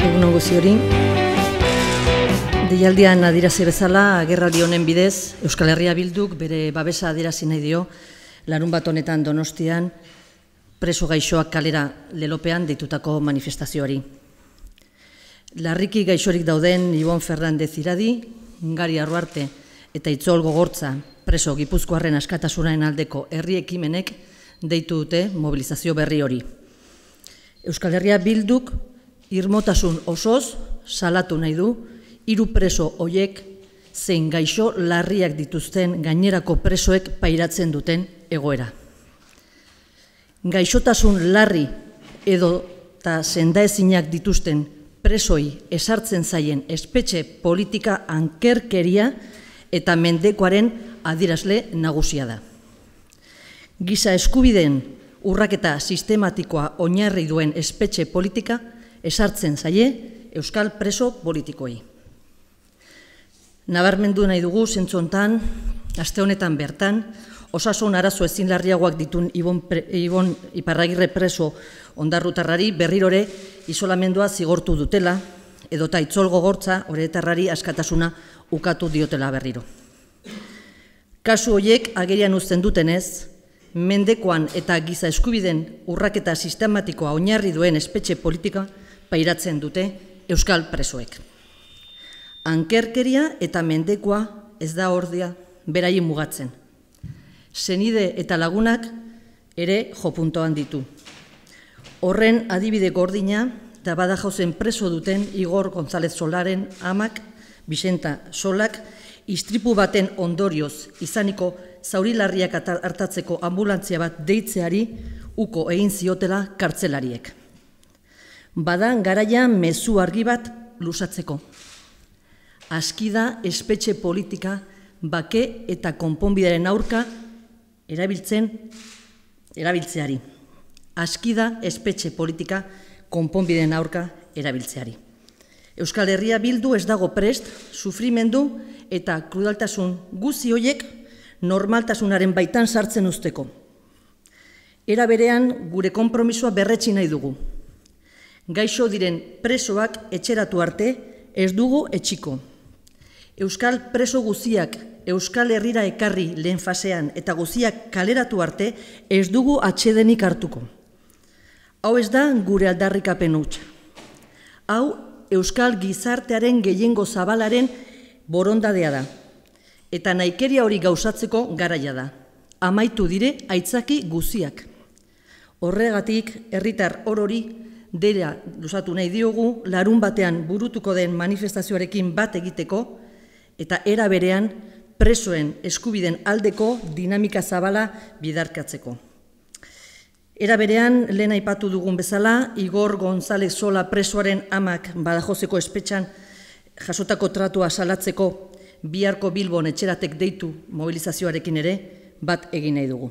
Egun hori. Deialdian adirazi bezala, agerraldi honen bidez, Euskal Herria Bilduk bere babesa adirazi nahi dio, larun bat honetan donostian, preso gaixoak kalera lelopean deitutako manifestazioari. Larriki gaixorik dauden Ibon Fernandez iradi, Ngari Arruarte eta Itzol Gogortza preso gipuzkoarren askatasunaren aldeko herri ekimenek deitu dute mobilizazio berri hori. Euskal Herria Bilduk irmotasun osoz salatu nahi du hiru preso hoiek zein gaixo larriak dituzten gainerako presoek pairatzen duten egoera. Gaixotasun larri edo eta sendaezinak dituzten presoi esartzen zaien espetxe politika ankerkeria eta mendekoaren adirazle nagusia da. Giza eskubideen urraketa sistematikoa oinarri duen espetxe politika esartzen zaie euskal preso politikoei. Nabarmendu nahi dugu zentzontan, aste honetan bertan, osasun arazo ezin larriagoak ditun Ibon, Ibon Iparragirre preso ondarrutarrari berrirore isolamendua zigortu dutela, edota itzolgo gortza horretarrari askatasuna ukatu diotela berriro. Kasu horiek agerian uzten dutenez, mendekoan eta giza eskubiden urraketa sistematikoa oinarri duen espetxe politika pairatzen dute euskal presoek. Ankerkeria eta mendekoa ez da ordea beraien mugatzen. Zenide eta lagunak ere jopuntoan ditu. Horren adibide gordina eta badajauzen preso duten Igor González Solaren amak, Vicenta Solak, istripu baten ondorioz izaniko zaurilarriak hartatzeko ambulantzia bat deitzeari uko egin ziotela kartzelariek. Badan garaia mezu argi bat lusatzeko. Askida espetxe politika bake eta konponbidaren aurka erabiltzen erabiltzeari. Askida espetxe politika konponbideen aurka erabiltzeari. Euskal Herria bildu ez dago prest, sufrimendu eta krudaltasun guzi hoiek normaltasunaren baitan sartzen usteko. Era berean gure konpromisoa berretsi nahi dugu. Gaixo diren presoak etxeratu arte ez dugu etxiko. Euskal preso guziak Euskal Herrira ekarri lehen fasean eta guziak kaleratu arte ez dugu atxedenik hartuko. Hau ez da gure aldarrikapen huts. Hau Euskal gizartearen gehiengo zabalaren borondadea da. Eta naikeria hori gauzatzeko garaia da. Amaitu dire aitzaki guziak. Horregatik, herritar orori dela luzatu nahi diogu, larun batean burutuko den manifestazioarekin bat egiteko, eta era berean presoen eskubiden aldeko dinamika zabala bidarkatzeko. Era berean, lehen aipatu dugun bezala, Igor González Sola presoaren amak badajozeko espetxan jasotako tratua salatzeko biharko Bilbon etxeratek deitu mobilizazioarekin ere bat egin nahi dugu.